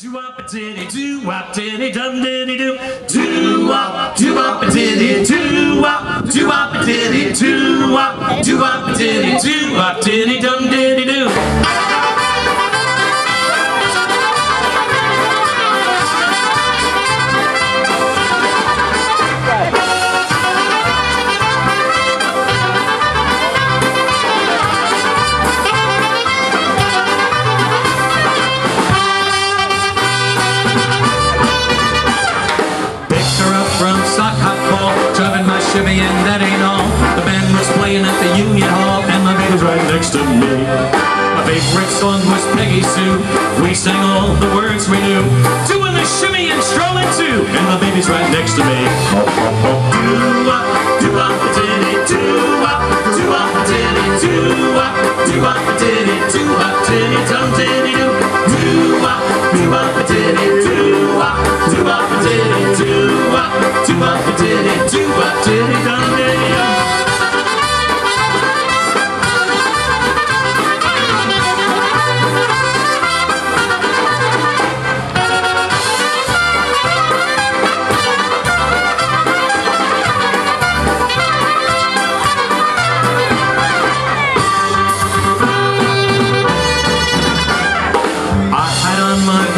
Do wop a diddy do wop diddy dum diddy do do wop do wop a diddy do wop do wop a diddy do wop do wop a diddy do wop diddy dum diddy do. And that ain't all. The band was playing at the Union Hall and my baby's right next to me. My favorite song was Peggy Sue. We sang all the words we knew, doing the shimmy and strolling too, and my baby's right next to me. Do up, do up, diddy, do up, do up, diddy, do up, do up, diddy, do up, diddy, dum diddy do, do up, do up, diddy, do up, do up, diddy, do up, do up, diddy, do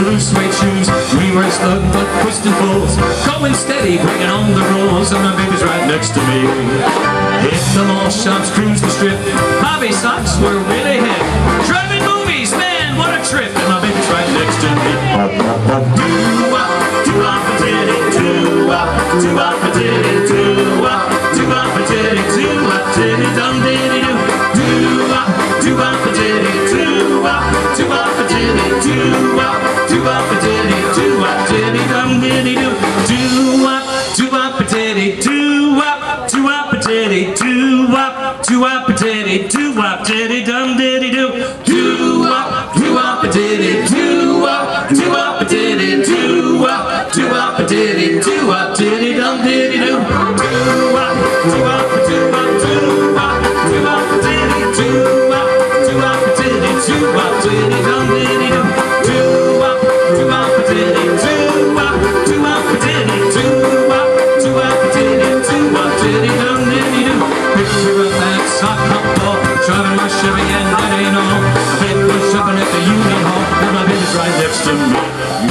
blue suede shoes, we were snug but twisting fools, going steady, bringing on the rules, and my baby's right next to me. Hit the mall shops, cruise the strip, bobby socks were really hip. Driving movies, man, what a trip, and my baby's right next to me. Do-wop, do-wop, diddy, do-wop, do-wop, diddy, do-wop, do-wop, diddy, do-wop, diddy, dum diddy do. Do-wop, do-wop, diddy, do-wop, do-wop, diddy, do-wop, do-wop, diddy, do-wop, diddy, dum diddy do. Do-wop, do-wop, do-wop, do-wop, do-wop, diddy, do-wop, do-wop, diddy, do-wop, diddy, dum diddy Testament.